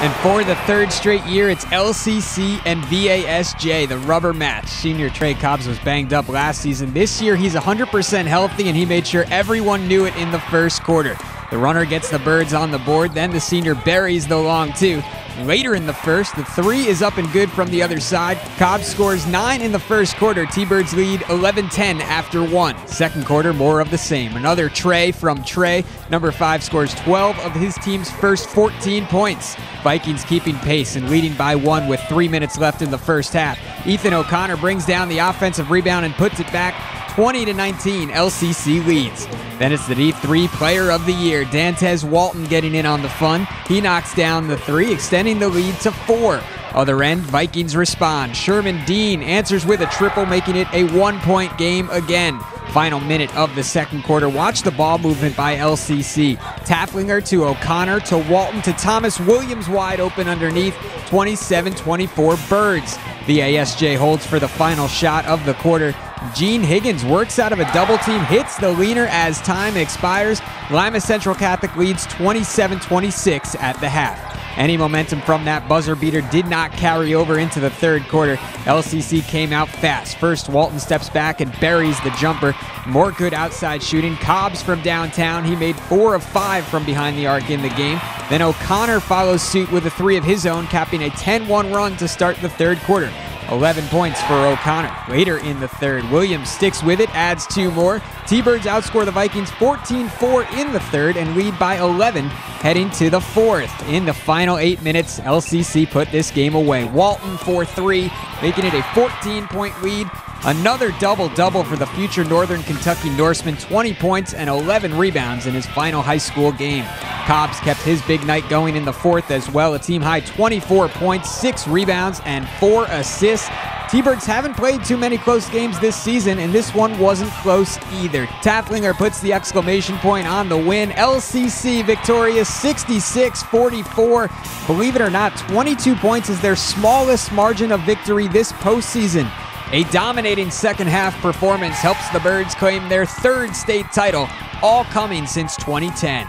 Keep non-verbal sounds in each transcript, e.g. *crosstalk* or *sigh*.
And for the third straight year, it's LCC and VASJ, the rubber match. Senior Trey Cobbs was banged up last season. This year, he's 100% healthy, and he made sure everyone knew it in the first quarter. The runner gets the birds on the board, then the senior buries the long two. Later in the first, the three is up and good from the other side. Cobb scores nine in the first quarter. T-Birds lead 11-10 after one. Second quarter, more of the same. Another Trey from Trey. Number five scores 12 of his team's first 14 points. Vikings keeping pace and leading by one with three minutes left in the first half. Ethan O'Connor brings down the offensive rebound and puts it back 20 to 19. LCC leads. Then it's the D3 Player of the Year, Dantez Walton, getting in on the fun. He knocks down the three, extending the lead to four. Other end, Vikings respond. Sherman Dean answers with a triple, making it a one point game again. Final minute of the second quarter. Watch the ball movement by LCC. Tafflinger to O'Connor to Walton to Thomas Williams wide open underneath. 27 24 Birds. VASJ holds for the final shot of the quarter. Gene Higgins works out of a double team, hits the leaner as time expires. Lima Central Catholic leads 27 26 at the half. Any momentum from that buzzer beater did not carry over into the third quarter. LCC came out fast. First, Walton steps back and buries the jumper. More good outside shooting. Cobbs from downtown. He made four of five from behind the arc in the game. Then O'Connor follows suit with a three of his own, capping a 10 1 run to start the third quarter. 11 points for O'Connor. Later in the third, Williams sticks with it, adds two more. T-Birds outscore the Vikings 14-4 in the third and lead by 11 heading to the fourth. In the final eight minutes, LCC put this game away. Walton for three, making it a 14-point lead. Another double-double for the future Northern Kentucky Norseman, 20 points and 11 rebounds in his final high school game. Cobbs kept his big night going in the fourth as well. A team high 24 points, six rebounds, and four assists. T-Birds haven't played too many close games this season, and this one wasn't close either. Tafflinger puts the exclamation point on the win. LCC victorious 66-44. Believe it or not, 22 points is their smallest margin of victory this postseason. A dominating second half performance helps the Birds claim their third state title, all coming since 2010.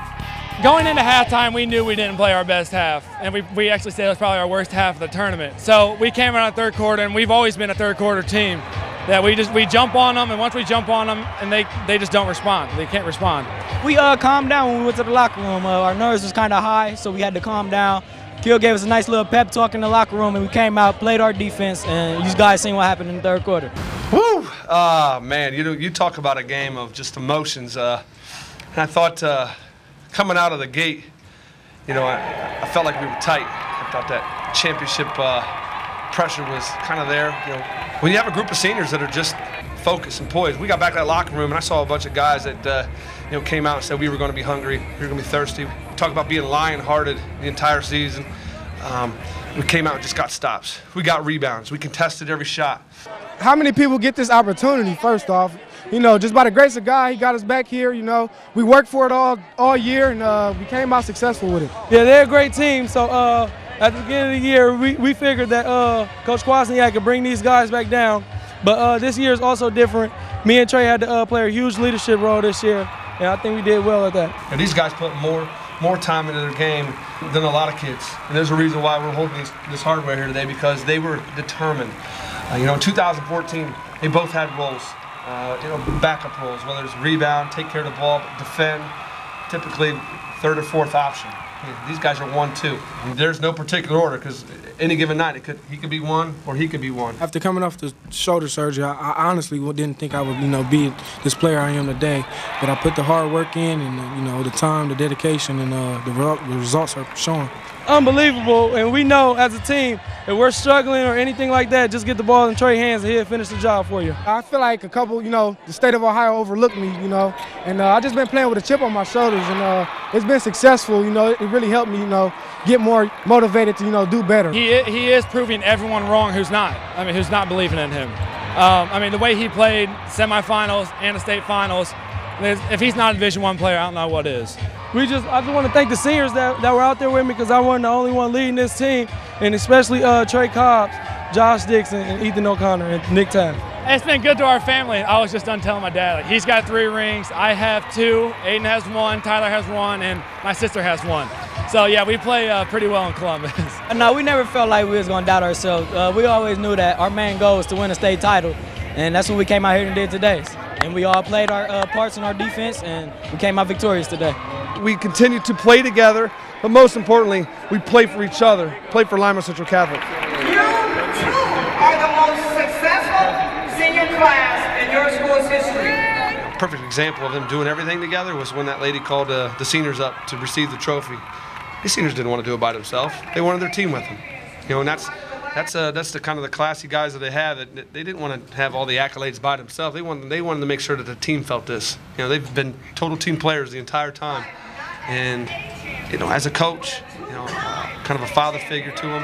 Going into halftime, we knew we didn't play our best half, and we, we actually said it was probably our worst half of the tournament. So we came out in the third quarter, and we've always been a third quarter team that we just we jump on them, and once we jump on them, and they they just don't respond. They can't respond. We uh calmed down when we went to the locker room. Uh, our nerves was kind of high, so we had to calm down. Kill gave us a nice little pep talk in the locker room, and we came out, played our defense, and you guys seen what happened in the third quarter. Woo! Ah, man, you know, you talk about a game of just emotions. Uh, and I thought uh, coming out of the gate, you know, I, I felt like we were tight. I thought that championship uh, pressure was kind of there. You know, when you have a group of seniors that are just focused and poised. We got back to that locker room, and I saw a bunch of guys that, uh, you know, came out and said we were going to be hungry, we were going to be thirsty. We talk about being lion-hearted the entire season. Um, we came out and just got stops. We got rebounds. We contested every shot. How many people get this opportunity? First off, you know, just by the grace of God, He got us back here. You know, we worked for it all all year, and uh, we came out successful with it. Yeah, they're a great team. So uh, at the beginning of the year, we, we figured that uh, Coach Kwasniak could bring these guys back down. But uh, this year is also different. Me and Trey had to uh, play a huge leadership role this year, and I think we did well at that. And these guys put more more time into their game than a lot of kids. And there's a reason why we're holding this, this hardware here today because they were determined. Uh, you know, in 2014, they both had roles. Uh, you know, backup roles, whether it's rebound, take care of the ball, defend, typically third or fourth option. These guys are one, two. There's no particular order because any given night, it could he could be one or he could be one. After coming off the shoulder surgery, I, I honestly didn't think I would, you know, be this player I am today. But I put the hard work in, and uh, you know, the time, the dedication, and uh, the, re- the results are showing. Unbelievable, and we know as a team if we're struggling or anything like that, just get the ball in Trey's hands and he'll finish the job for you. I feel like a couple, you know, the state of Ohio overlooked me, you know, and uh, I just been playing with a chip on my shoulders, and uh, it's been successful. You know, it really helped me, you know, get more motivated to, you know, do better. He i- he is proving everyone wrong who's not. I mean, who's not believing in him. Um, I mean, the way he played semifinals and the state finals, if he's not a Division One player, I don't know what is. We just, I just want to thank the seniors that, that were out there with me because I wasn't the only one leading this team, and especially uh, Trey Cobbs, Josh Dixon, and Ethan O'Connor, and Nick Taff. It's been good to our family. I was just done telling my dad. Like, he's got three rings. I have two. Aiden has one. Tyler has one, and my sister has one. So yeah, we play uh, pretty well in Columbus. *laughs* No, we never felt like we was gonna doubt ourselves. Uh, we always knew that our main goal was to win a state title, and that's what we came out here and did today. And we all played our uh, parts in our defense, and we came out victorious today. We continue to play together, but most importantly, we play for each other. Play for Lima Central Catholic. You two are the most successful senior class in your school's history. perfect example of them doing everything together was when that lady called uh, the seniors up to receive the trophy. These seniors didn't want to do it by themselves. They wanted their team with them. You know, and that's that's uh, that's the kind of the classy guys that they have. That that they didn't want to have all the accolades by themselves. They wanted they wanted to make sure that the team felt this. You know, they've been total team players the entire time, and you know, as a coach, you know, uh, kind of a father figure to them.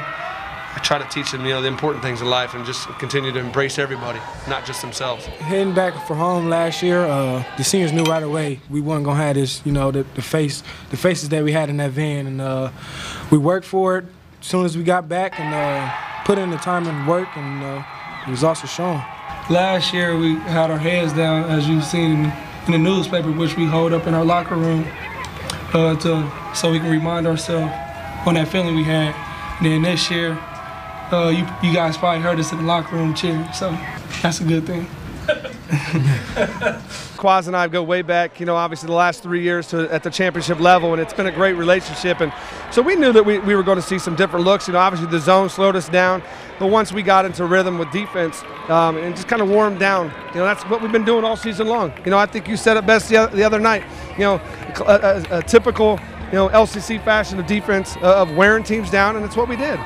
I try to teach them, you know, the important things in life and just continue to embrace everybody, not just themselves. Heading back for home last year, uh, the seniors knew right away we weren't gonna have this, you know, the, the face, the faces that we had in that van, and uh, we worked for it as soon as we got back and uh, put in the time and work, and uh, the results are showing. Last year we had our heads down, as you've seen in the newspaper, which we hold up in our locker room, uh, to so we can remind ourselves on that feeling we had. And then this year, uh, you you guys probably heard us in the locker room cheering, so that's a good thing. *laughs* Quaz and I go way back, you know, obviously the last three years to, at the championship level, and it's been a great relationship. And so we knew that we, we were going to see some different looks. You know, obviously the zone slowed us down, but once we got into rhythm with defense um, and just kind of warmed down, you know, that's what we've been doing all season long. You know, I think you said it best the other, the other night. You know, a, a, a typical, you know, LCC fashion of defense uh, of wearing teams down, and it's what we did.